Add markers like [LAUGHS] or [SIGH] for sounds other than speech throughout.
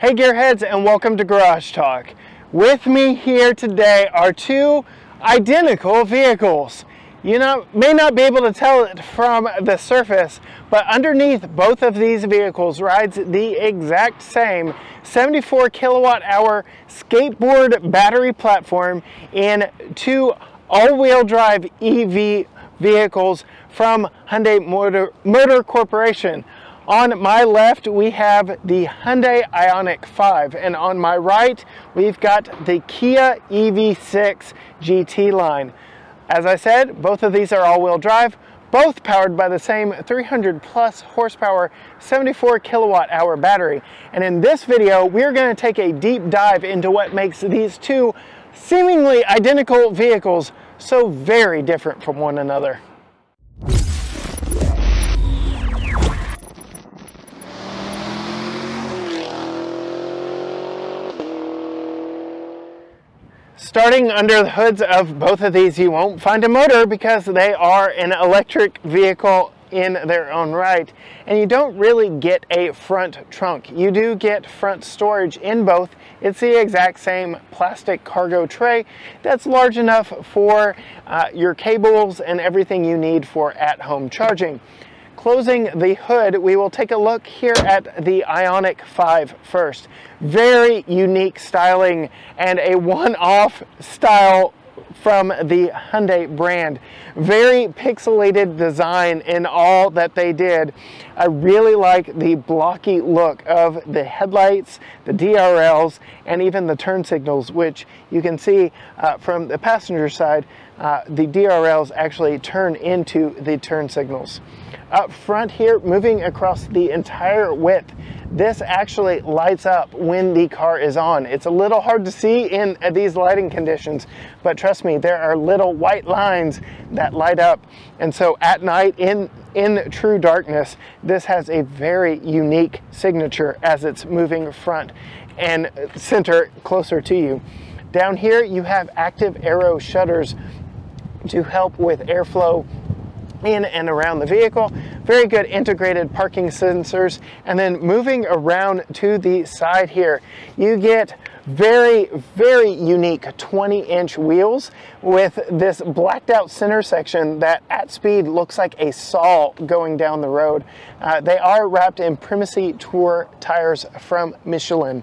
Hey gearheads and welcome to Garage Talk. With me here today are two identical vehicles. You know, may not be able to tell it from the surface, but underneath both of these vehicles rides the exact same 74 kilowatt hour skateboard battery platform in two all-wheel drive EV vehicles from Hyundai Motor, Motor Corporation. On my left, we have the Hyundai Ioniq 5, and on my right, we've got the Kia EV6 GT line. As I said, both of these are all-wheel drive, both powered by the same 300 plus horsepower 74 kilowatt hour battery. And in this video, we're gonna take a deep dive into what makes these two seemingly identical vehicles so very different from one another. Starting under the hoods of both of these, you won't find a motor because they are an electric vehicle in their own right. And you don't really get a front trunk. You do get front storage in both. It's the exact same plastic cargo tray that's large enough for uh, your cables and everything you need for at-home charging. Closing the hood, we will take a look here at the Ioniq 5 first. Very unique styling and a one-off style from the Hyundai brand. Very pixelated design in all that they did. I really like the blocky look of the headlights, the DRLs, and even the turn signals, which you can see uh, from the passenger side, uh, the DRLs actually turn into the turn signals. Up front here, moving across the entire width, this actually lights up when the car is on. It's a little hard to see in these lighting conditions, but trust me, there are little white lines that light up. And so at night, in, in true darkness, this has a very unique signature as it's moving front and center closer to you. Down here, you have active aero shutters to help with airflow in and around the vehicle. Very good integrated parking sensors. And then moving around to the side here, you get very, very unique 20 inch wheels with this blacked out center section that at speed looks like a saw going down the road. Uh, they are wrapped in Primacy Tour tires from Michelin.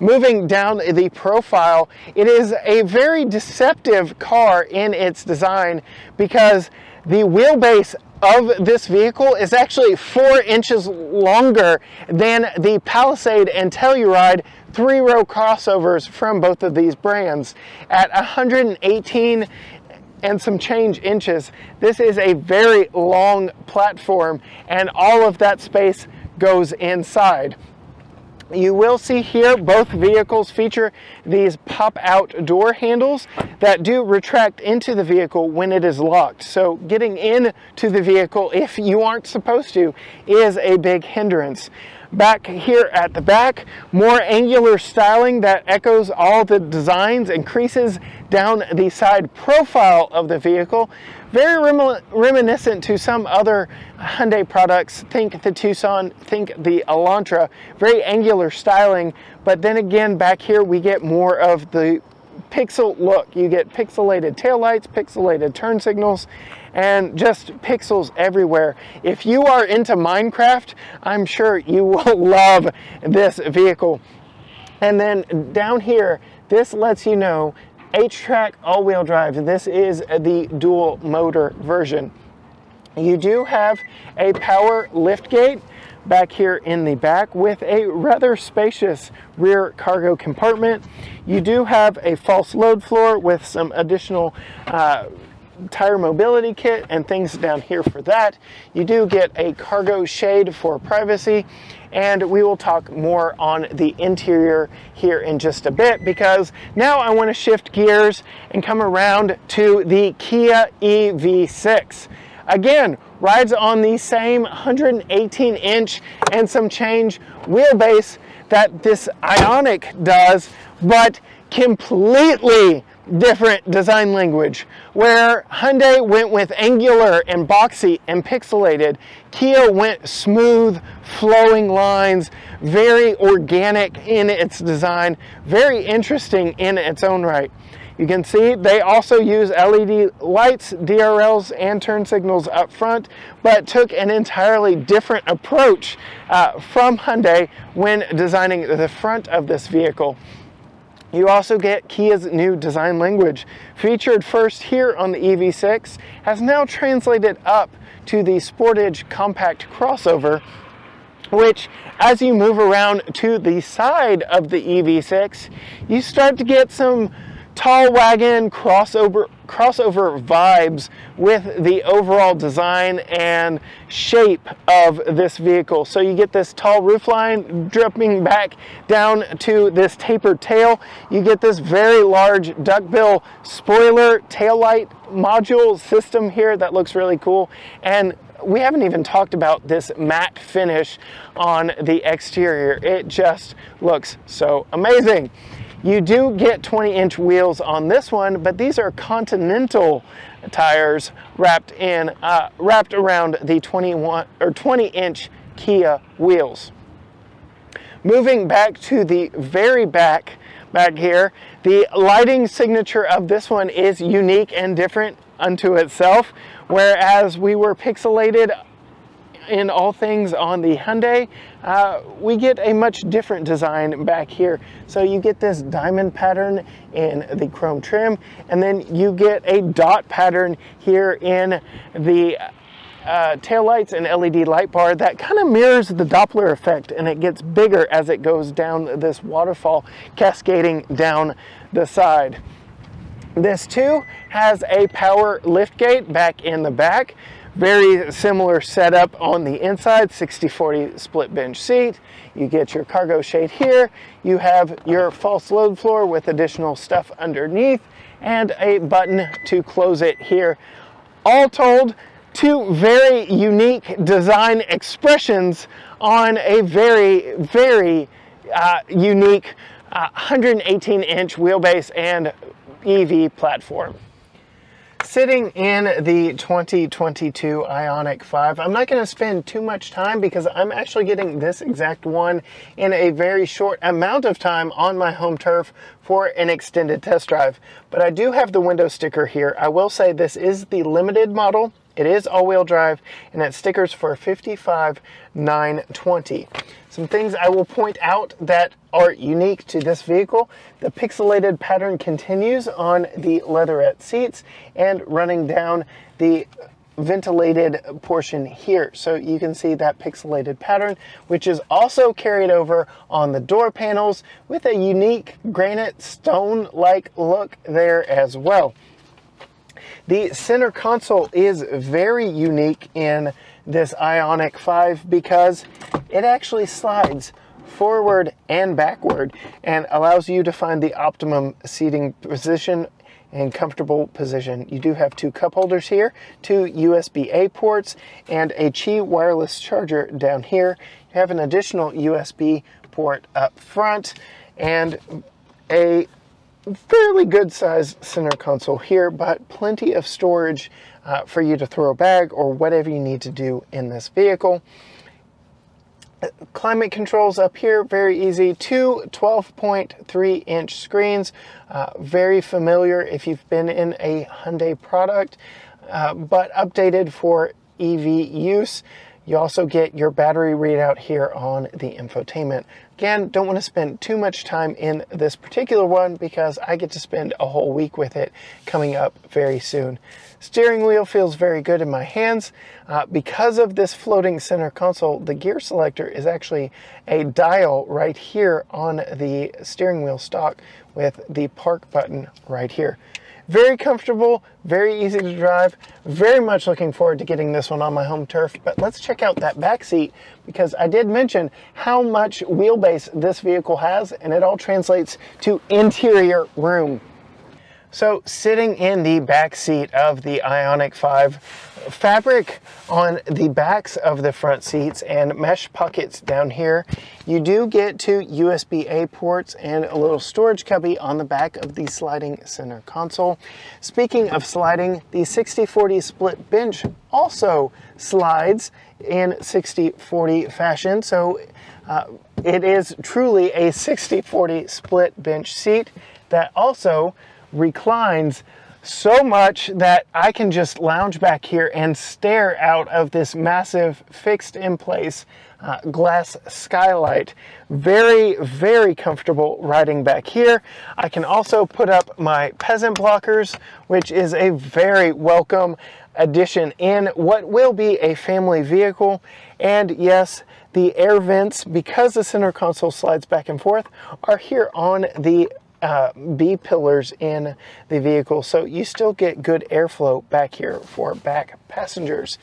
Moving down the profile, it is a very deceptive car in its design because the wheelbase of this vehicle is actually four inches longer than the Palisade and Telluride three-row crossovers from both of these brands. At 118 and some change inches, this is a very long platform and all of that space goes inside. You will see here both vehicles feature these pop-out door handles that do retract into the vehicle when it is locked. So getting into the vehicle, if you aren't supposed to, is a big hindrance. Back here at the back, more angular styling that echoes all the designs, increases down the side profile of the vehicle. Very reminiscent to some other Hyundai products. Think the Tucson, think the Elantra. Very angular styling, but then again, back here we get more of the pixel look. You get pixelated taillights, pixelated turn signals, and just pixels everywhere. If you are into Minecraft, I'm sure you [LAUGHS] will love this vehicle. And then down here, this lets you know H-Track all-wheel drive. This is the dual motor version. You do have a power lift gate back here in the back with a rather spacious rear cargo compartment. You do have a false load floor with some additional uh, tire mobility kit and things down here for that. You do get a cargo shade for privacy and we will talk more on the interior here in just a bit because now I want to shift gears and come around to the Kia EV6. Again, rides on the same 118 inch and some change wheelbase that this Ioniq does, but completely different design language. Where Hyundai went with angular and boxy and pixelated, Kia went smooth, flowing lines, very organic in its design, very interesting in its own right. You can see they also use LED lights, DRLs, and turn signals up front, but took an entirely different approach uh, from Hyundai when designing the front of this vehicle. You also get Kia's new design language. Featured first here on the EV6, has now translated up to the Sportage compact crossover which as you move around to the side of the EV6, you start to get some tall wagon crossover crossover vibes with the overall design and shape of this vehicle. So you get this tall roofline dripping back down to this tapered tail. You get this very large duckbill spoiler taillight module system here that looks really cool. And we haven't even talked about this matte finish on the exterior. It just looks so amazing. You do get 20 inch wheels on this one, but these are Continental tires wrapped in, uh, wrapped around the 21 or 20 inch Kia wheels. Moving back to the very back, back here, the lighting signature of this one is unique and different unto itself. Whereas we were pixelated in all things on the Hyundai, uh, we get a much different design back here. So you get this diamond pattern in the chrome trim, and then you get a dot pattern here in the uh, and LED light bar that kind of mirrors the Doppler effect and it gets bigger as it goes down this waterfall cascading down the side. This too has a power lift gate back in the back very similar setup on the inside, 60-40 split bench seat. You get your cargo shade here. You have your false load floor with additional stuff underneath and a button to close it here. All told, two very unique design expressions on a very, very uh, unique 118 uh, inch wheelbase and EV platform sitting in the 2022 Ioniq 5. I'm not going to spend too much time because I'm actually getting this exact one in a very short amount of time on my home turf for an extended test drive. But I do have the window sticker here. I will say this is the limited model. It is all-wheel drive and it stickers for 55,920. Some things I will point out that are unique to this vehicle. The pixelated pattern continues on the leatherette seats and running down the ventilated portion here. So you can see that pixelated pattern, which is also carried over on the door panels with a unique granite stone-like look there as well. The center console is very unique in this Ioniq 5 because it actually slides forward and backward and allows you to find the optimum seating position and comfortable position. You do have two cup holders here, two USB-A ports, and a Qi wireless charger down here. You have an additional USB port up front and a fairly good sized center console here, but plenty of storage uh, for you to throw a bag or whatever you need to do in this vehicle. Climate controls up here, very easy. Two 12.3 inch screens, uh, very familiar if you've been in a Hyundai product, uh, but updated for EV use. You also get your battery readout here on the infotainment. Again, don't want to spend too much time in this particular one because I get to spend a whole week with it coming up very soon. Steering wheel feels very good in my hands. Uh, because of this floating center console, the gear selector is actually a dial right here on the steering wheel stock with the park button right here. Very comfortable, very easy to drive. Very much looking forward to getting this one on my home turf. But let's check out that back seat because I did mention how much wheelbase this vehicle has and it all translates to interior room. So sitting in the back seat of the Ioniq 5, fabric on the backs of the front seats and mesh pockets down here. You do get two USB-A ports and a little storage cubby on the back of the sliding center console. Speaking of sliding, the 60-40 split bench also slides in 60-40 fashion. So uh, it is truly a 60-40 split bench seat that also reclines so much that I can just lounge back here and stare out of this massive fixed in place uh, glass skylight. Very, very comfortable riding back here. I can also put up my peasant blockers, which is a very welcome addition in what will be a family vehicle. And yes, the air vents, because the center console slides back and forth, are here on the uh, B pillars in the vehicle, so you still get good airflow back here for back passengers.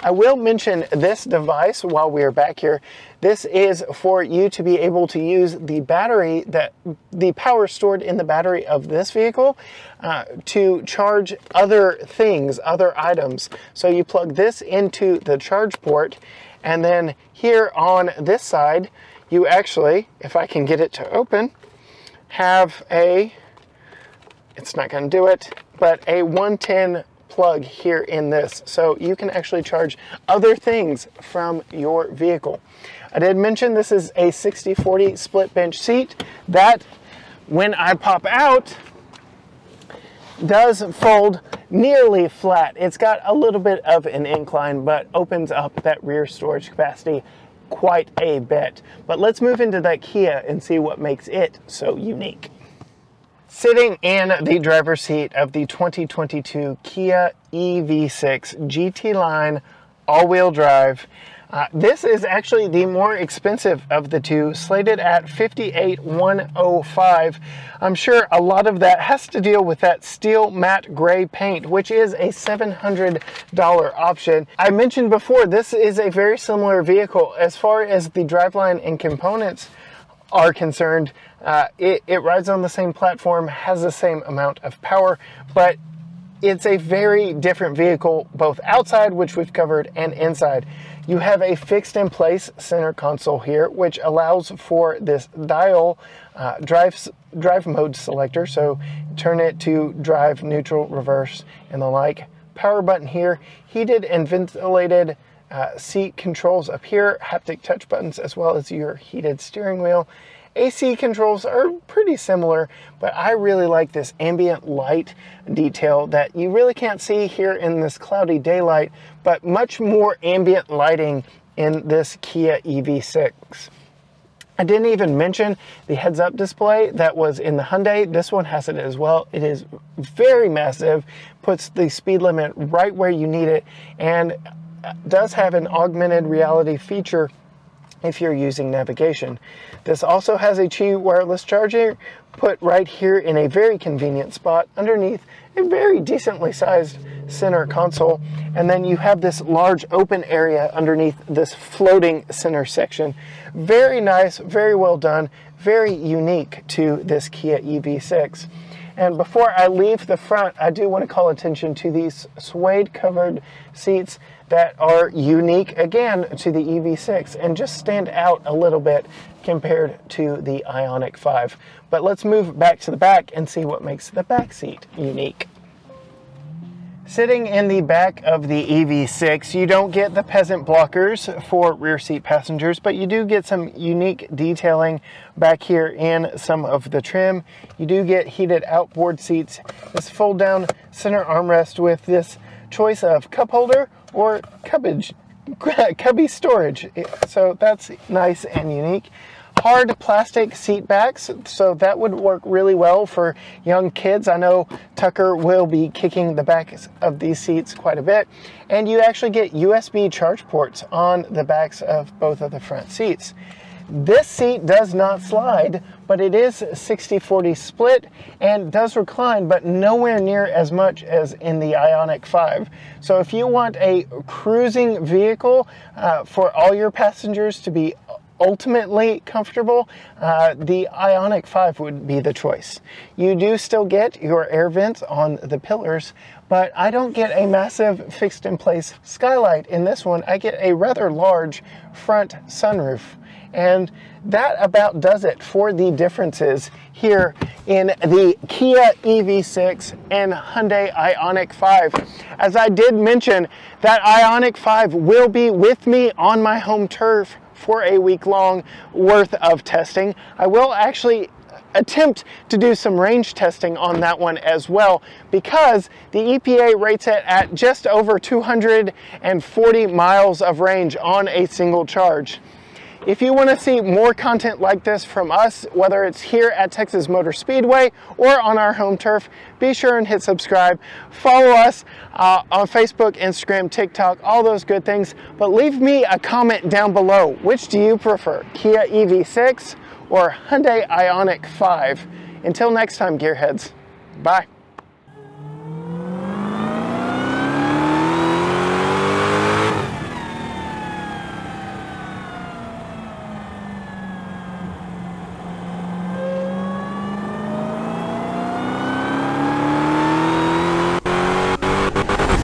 I will mention this device while we are back here. This is for you to be able to use the battery that the power stored in the battery of this vehicle uh, to charge other things, other items. So you plug this into the charge port and then here on this side, you actually, if I can get it to open, have a, it's not going to do it, but a 110 plug here in this. So you can actually charge other things from your vehicle. I did mention this is a 60-40 split bench seat that when I pop out does fold nearly flat. It's got a little bit of an incline but opens up that rear storage capacity quite a bit. But let's move into that Kia and see what makes it so unique. Sitting in the driver's seat of the 2022 Kia EV6 GT Line all-wheel drive uh, this is actually the more expensive of the two, slated at 58,105. I'm sure a lot of that has to deal with that steel matte gray paint, which is a $700 option. I mentioned before, this is a very similar vehicle as far as the driveline and components are concerned. Uh, it, it rides on the same platform, has the same amount of power, but it's a very different vehicle, both outside, which we've covered, and inside. You have a fixed in place center console here, which allows for this dial uh, drive, drive mode selector. So turn it to drive, neutral, reverse, and the like. Power button here, heated and ventilated uh, seat controls up here, haptic touch buttons, as well as your heated steering wheel. AC controls are pretty similar, but I really like this ambient light detail that you really can't see here in this cloudy daylight, but much more ambient lighting in this Kia EV6. I didn't even mention the heads-up display that was in the Hyundai. This one has it as well. It is very massive, puts the speed limit right where you need it, and does have an augmented reality feature if you're using navigation. This also has a Qi wireless charger put right here in a very convenient spot underneath a very decently sized center console. And then you have this large open area underneath this floating center section. Very nice, very well done, very unique to this Kia EV6. And before I leave the front, I do want to call attention to these suede covered seats that are unique again to the EV6 and just stand out a little bit compared to the Ioniq 5. But let's move back to the back and see what makes the back seat unique. Sitting in the back of the EV6, you don't get the peasant blockers for rear seat passengers, but you do get some unique detailing back here in some of the trim. You do get heated outboard seats, this fold down center armrest with this choice of cup holder or cubbage, [LAUGHS] cubby storage. So that's nice and unique hard plastic seat backs, so that would work really well for young kids. I know Tucker will be kicking the backs of these seats quite a bit. And you actually get USB charge ports on the backs of both of the front seats. This seat does not slide, but it is 60-40 split and does recline, but nowhere near as much as in the Ioniq 5. So if you want a cruising vehicle uh, for all your passengers to be ultimately comfortable, uh, the Ioniq 5 would be the choice. You do still get your air vents on the pillars, but I don't get a massive fixed in place skylight in this one. I get a rather large front sunroof. And that about does it for the differences here in the Kia EV6 and Hyundai Ioniq 5. As I did mention, that Ioniq 5 will be with me on my home turf for a week long worth of testing. I will actually attempt to do some range testing on that one as well because the EPA rates it at just over 240 miles of range on a single charge. If you want to see more content like this from us, whether it's here at Texas Motor Speedway or on our home turf, be sure and hit subscribe. Follow us uh, on Facebook, Instagram, TikTok, all those good things. But leave me a comment down below. Which do you prefer, Kia EV6 or Hyundai Ioniq 5? Until next time, gearheads, bye.